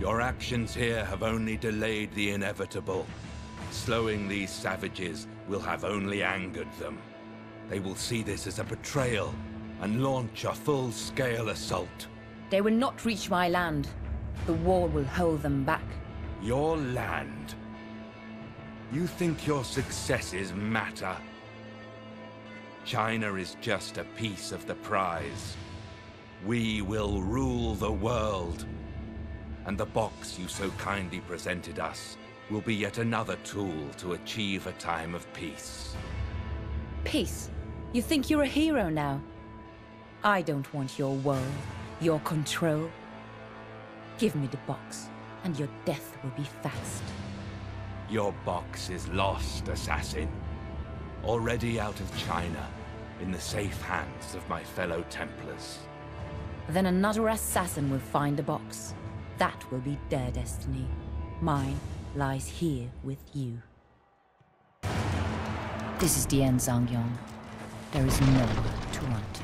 Your actions here have only delayed the inevitable. Slowing these savages will have only angered them. They will see this as a betrayal and launch a full-scale assault. They will not reach my land. The wall will hold them back. Your land? You think your successes matter? China is just a piece of the prize. We will rule the world. And the box you so kindly presented us will be yet another tool to achieve a time of peace. Peace? You think you're a hero now? I don't want your world, your control. Give me the box, and your death will be fast. Your box is lost, assassin. Already out of China, in the safe hands of my fellow Templars. Then another assassin will find the box. That will be their destiny. Mine lies here with you. This is the end, Zhang Yong. There is to run to.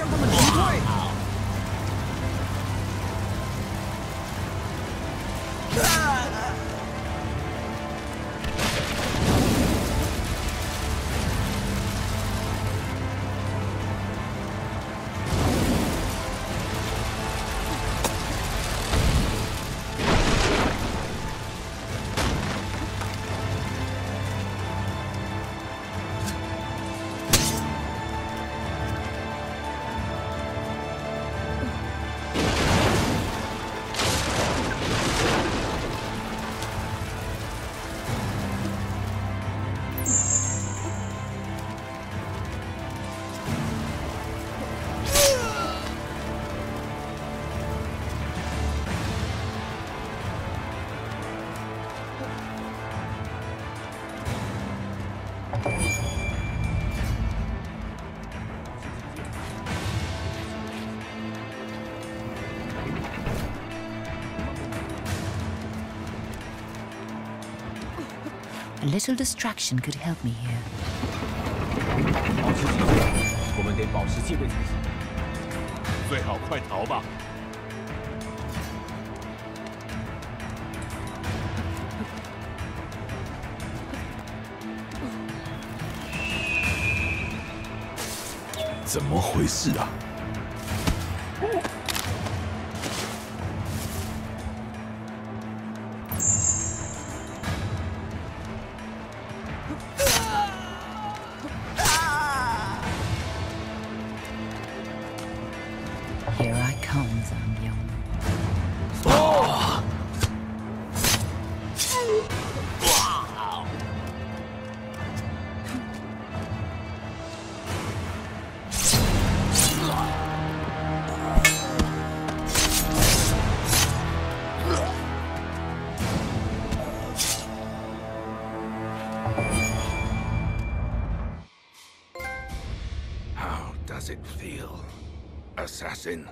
代 little distraction could help me here. 保持警觉，我们得保持戒备才行。最好快逃吧！怎么回事啊 Zhang Yong. How does it feel, assassin?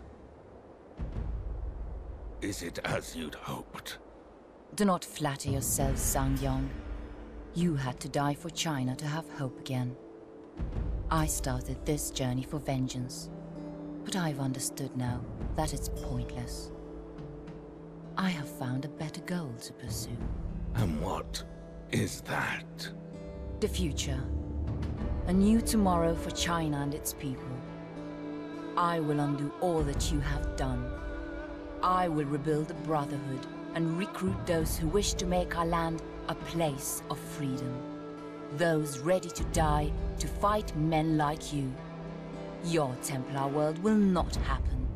Is it as you'd hoped? Do not flatter yourself, Zhang Yong. You had to die for China to have hope again. I started this journey for vengeance, but I've understood now that it's pointless. I have found a better goal to pursue. And what is that? The future. A new tomorrow for China and its people. I will undo all that you have done. I will rebuild the Brotherhood and recruit those who wish to make our land a place of freedom. Those ready to die to fight men like you. Your Templar world will not happen.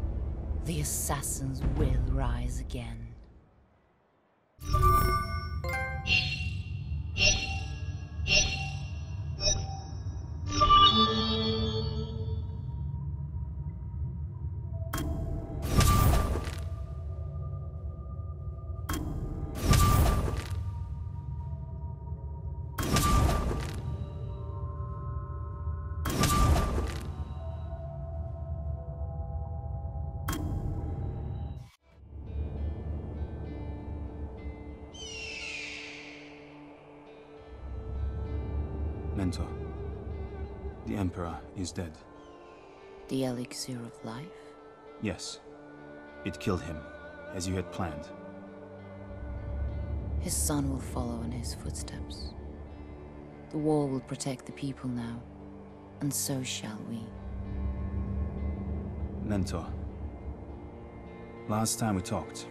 The assassins will rise again. Mentor, the Emperor is dead. The elixir of life? Yes, it killed him, as you had planned. His son will follow in his footsteps. The wall will protect the people now, and so shall we. Mentor, last time we talked,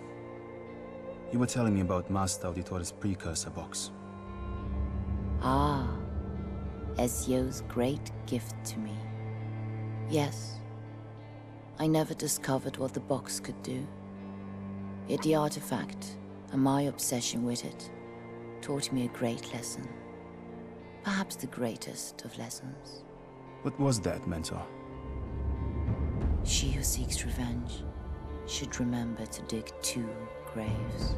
you were telling me about Master Auditore's precursor box. Ah, Ezio's great gift to me. Yes, I never discovered what the box could do. Yet the artifact, and my obsession with it, taught me a great lesson. Perhaps the greatest of lessons. What was that, Mentor? She who seeks revenge should remember to dig two graves.